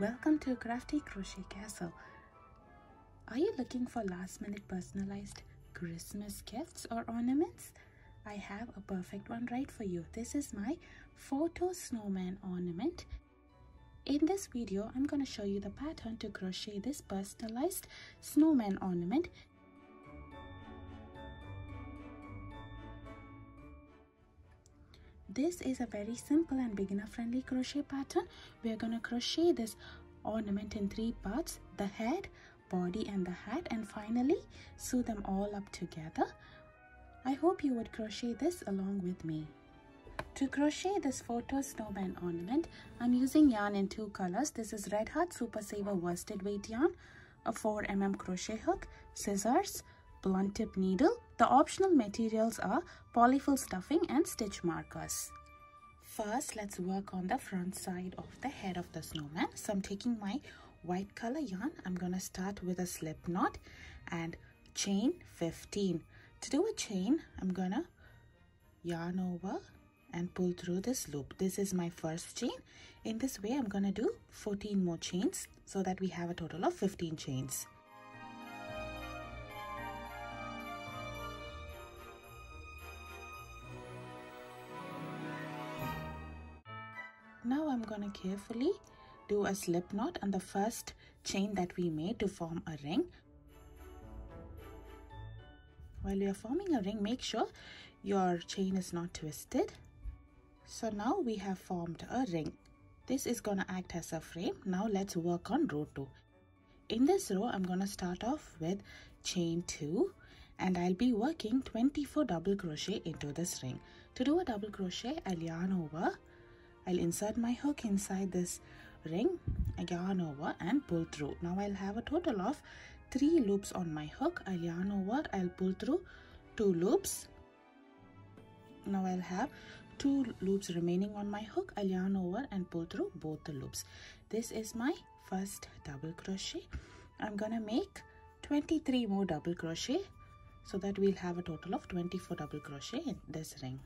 Welcome to Crafty Crochet Castle. Are you looking for last minute personalized Christmas gifts or ornaments? I have a perfect one right for you. This is my photo snowman ornament. In this video, I'm going to show you the pattern to crochet this personalized snowman ornament this is a very simple and beginner friendly crochet pattern. We are going to crochet this ornament in three parts the head body and the hat and finally sew them all up together. I hope you would crochet this along with me. To crochet this photo snowman ornament i'm using yarn in two colors. This is red heart super saver worsted weight yarn a 4 mm crochet hook scissors blunt tip needle. The optional materials are PolyFil stuffing and stitch markers. First, let's work on the front side of the head of the snowman. So I'm taking my white color yarn. I'm going to start with a slip knot and chain 15. To do a chain, I'm going to yarn over and pull through this loop. This is my first chain. In this way, I'm going to do 14 more chains so that we have a total of 15 chains. Now I'm going to carefully do a slip knot on the first chain that we made to form a ring. While you are forming a ring, make sure your chain is not twisted. So now we have formed a ring. This is going to act as a frame. Now let's work on row 2. In this row, I'm going to start off with chain 2 and I'll be working 24 double crochet into this ring. To do a double crochet, I'll yarn over I'll insert my hook inside this ring, yarn over and pull through. Now I'll have a total of three loops on my hook. I'll yarn over, I'll pull through two loops. Now I'll have two loops remaining on my hook. I'll yarn over and pull through both the loops. This is my first double crochet. I'm gonna make 23 more double crochet so that we'll have a total of 24 double crochet in this ring.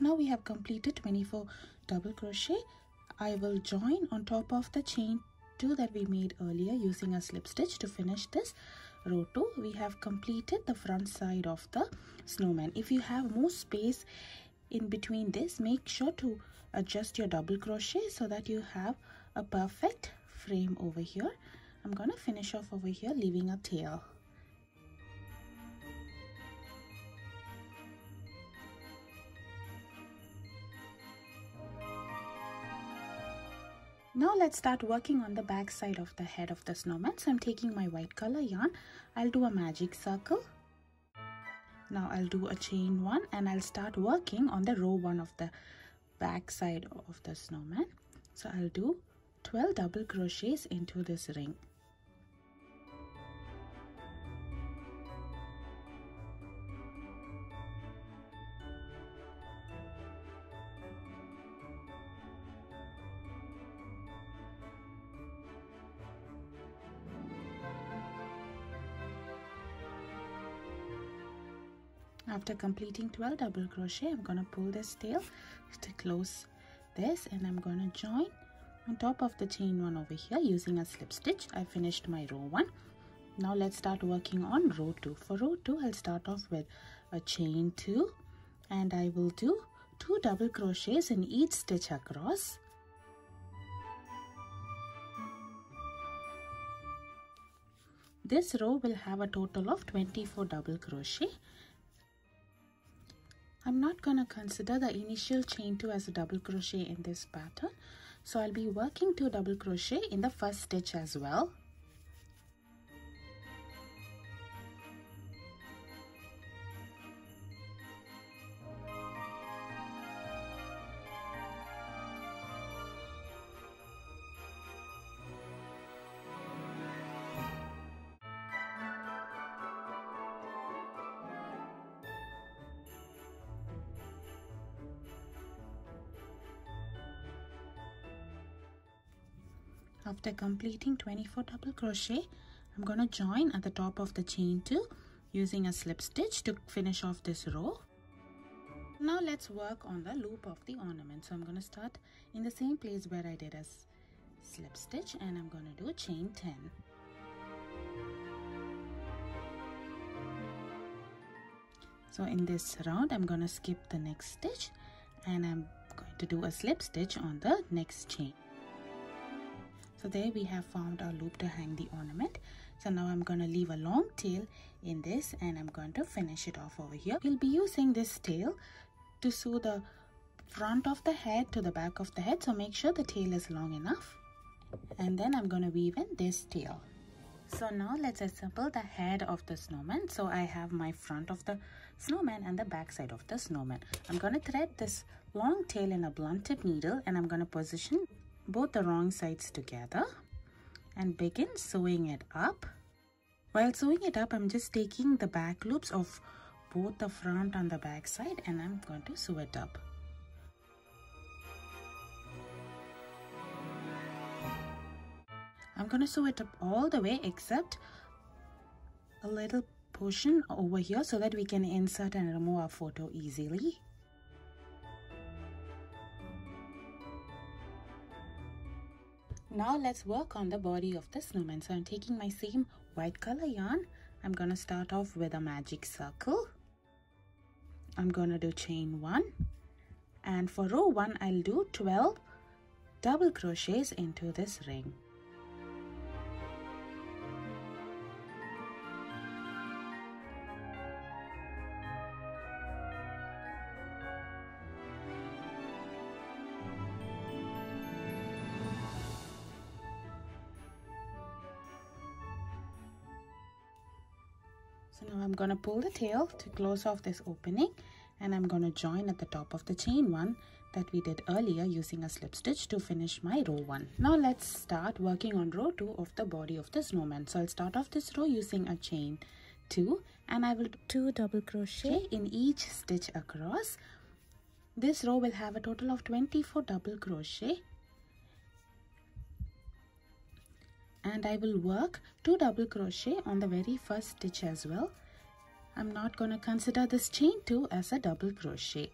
Now we have completed 24 double crochet. I will join on top of the chain two that we made earlier using a slip stitch to finish this row 2 we have completed the front side of the snowman. If you have more space in between this make sure to adjust your double crochet so that you have a perfect frame over here. I'm gonna finish off over here leaving a tail Now let's start working on the back side of the head of the snowman. So I'm taking my white color yarn. I'll do a magic circle. Now I'll do a chain one and I'll start working on the row one of the back side of the snowman. So I'll do 12 double crochets into this ring. After completing 12 double crochet i'm gonna pull this tail to close this and i'm gonna join on top of the chain one over here using a slip stitch. I finished my row one. Now let's start working on row 2 for row 2 I'll start off with a chain 2 and I will do two double crochets in each stitch across. This row will have a total of 24 double crochet I'm not gonna consider the initial chain 2 as a double crochet in this pattern. So I'll be working two double crochet in the first stitch as well after completing 24 double crochet I'm to join at the top of the chain 2 using a slip stitch to finish off this row. Now let's work on the loop of the ornament. So I'm to start in the same place where I did a slip stitch and I'm to do chain 10 so in this round I'm to skip the next stitch and I'm going to do a slip stitch on the next chain so there we have found our loop to hang the ornament. So now i'm going to leave a long tail in this and i'm going to finish it off over here. We'll be using this tail to sew the front of the head to the back of the head. So make sure the tail is long enough. And then i'm going to weave in this tail. So now let's assemble the head of the snowman. So i have my front of the snowman and the back side of the snowman. I'm going to thread this long tail in a blunted needle and i'm going to position both the wrong sides together and begin sewing it up. While sewing it up, I'm just taking the back loops of both the front and the back side and I'm going to sew it up. I'm going to sew it up all the way except a little portion over here so that we can insert and remove our photo easily. Now let's work on the body of the snowman. So I'm taking my same white color yarn. I'm to start off with a magic circle. I'm to do chain 1 and for row 1 I'll do 12 double crochets into this ring. Pull the tail to close off this opening and I'm going to join at the top of the chain one that we did earlier using a slip stitch to finish my row 1. Now let's start working on row 2 of the body of the snowman. So I'll start off this row using a chain 2 and I will do 2 double crochet in each stitch across. This row will have a total of 24 double crochet and I will work two double crochet on the very first stitch as well. I'm not going to consider this chain 2 as a double crochet.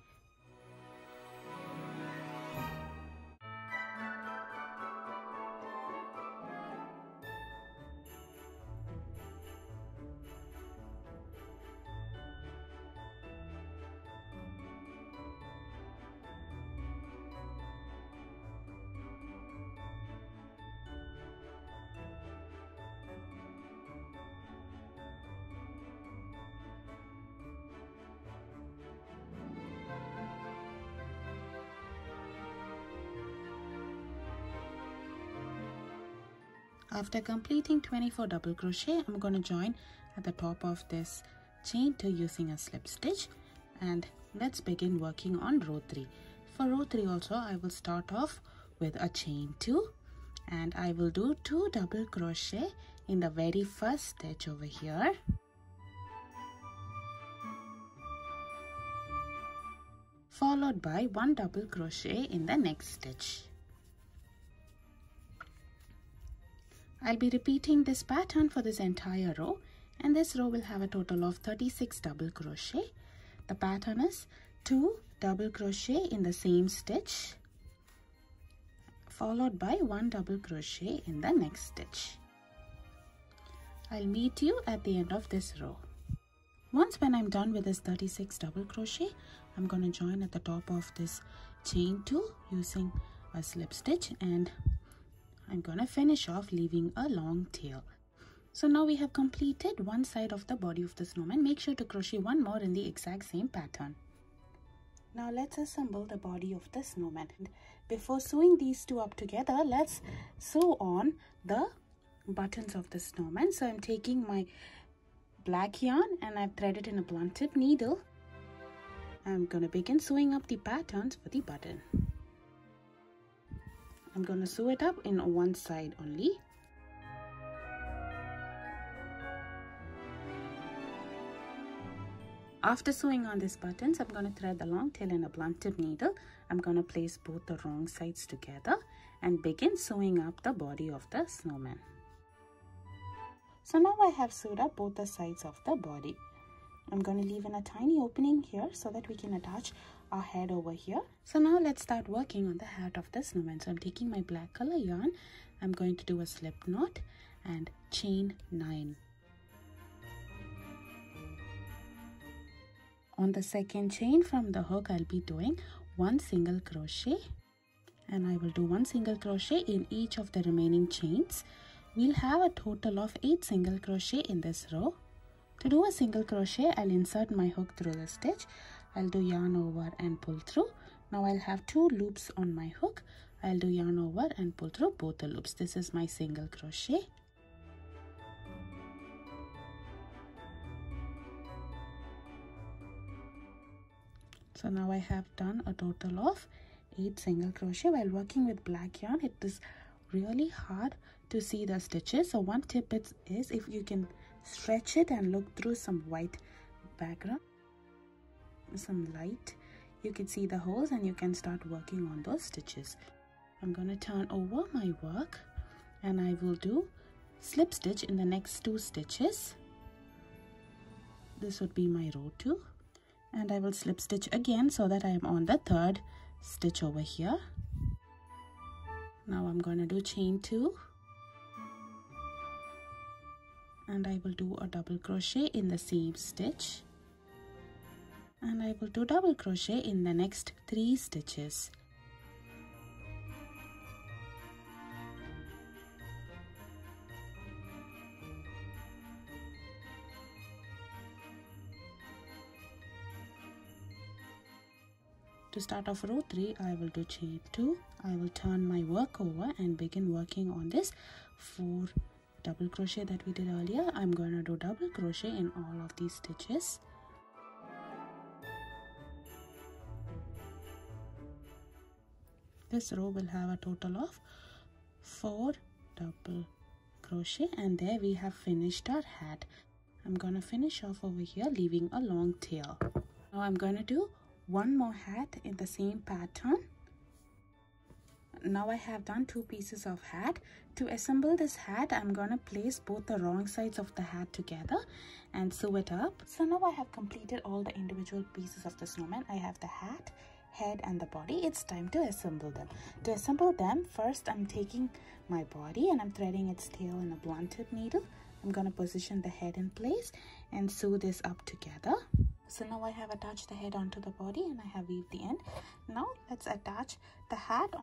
After completing 24 double crochet, I'm going to join at the top of this chain 2 using a slip stitch and let's begin working on row 3. For row 3 also, I will start off with a chain 2 and I will do 2 double crochet in the very first stitch over here. followed by 1 double crochet in the next stitch. I'll be repeating this pattern for this entire row and this row will have a total of 36 double crochet. The pattern is 2 double crochet in the same stitch followed by one double crochet in the next stitch. I'll meet you at the end of this row. Once when I'm done with this 36 double crochet, I'm going to join at the top of this chain 2 using a slip stitch and I'm to finish off leaving a long tail. So now we have completed one side of the body of the snowman. Make sure to crochet one more in the exact same pattern. Now let's assemble the body of the snowman. Before sewing these two up together, let's sew on the buttons of the snowman. So I'm taking my black yarn and I've threaded in a blunt tip needle. I'm to begin sewing up the patterns for the button. I'm going to sew it up in one side only. After sewing on these buttons, I'm going to thread the long tail in a blunt tip needle. I'm going to place both the wrong sides together and begin sewing up the body of the snowman. So now I have sewed up both the sides of the body. I'm going to leave in a tiny opening here so that we can attach our head over here. So now let's start working on the hat of the snowman. So I'm taking my black color yarn. I'm going to do a slip knot and chain 9. on the second chain from the hook I'll be doing one single crochet and I will do one single crochet in each of the remaining chains we'll have a total of 8 single crochet in this row to do a single crochet I'll insert my hook through the stitch I'll do yarn over and pull through. Now I'll have two loops on my hook. I'll do yarn over and pull through both the loops. This is my single crochet. So now I have done a total of 8 single crochet while working with black yarn. It is really hard to see the stitches. So one tip is if you can stretch it and look through some white background some light. You can see the holes and you can start working on those stitches. I'm to turn over my work and I will do slip stitch in the next two stitches. This would be my row 2 and I will slip stitch again so that I am on the third stitch over here. Now I'm to do chain 2 and I will do a double crochet in the same stitch and I will do double crochet in the next three stitches. To start off row 3 I will do chain 2 I will turn my work over and begin working on this 4 double crochet that we did earlier. I'm going to do double crochet in all of these stitches this row will have a total of 4 double crochet and there we have finished our hat. I'm gonna finish off over here leaving a long tail. Now I'm gonna do one more hat in the same pattern. Now I have done two pieces of hat. To assemble this hat I'm gonna place both the wrong sides of the hat together and sew it up. So now I have completed all the individual pieces of the snowman I have the hat head and the body it's time to assemble them to assemble them first I'm taking my body and I'm threading its tail in a blunt tip needle I'm gonna position the head in place and sew this up together so now I have attached the head onto the body and I have weaved the end now let's attach the hat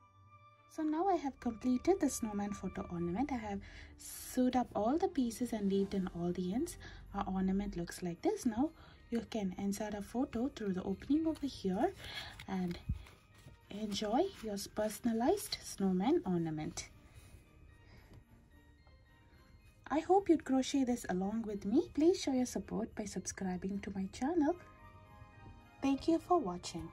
so now I have completed the snowman photo ornament. I have sewed up all the pieces and weaved in all the ends. Our ornament looks like this. Now you can insert a photo through the opening over here and enjoy your personalized snowman ornament. I hope you'd crochet this along with me. Please show your support by subscribing to my channel. Thank you for watching.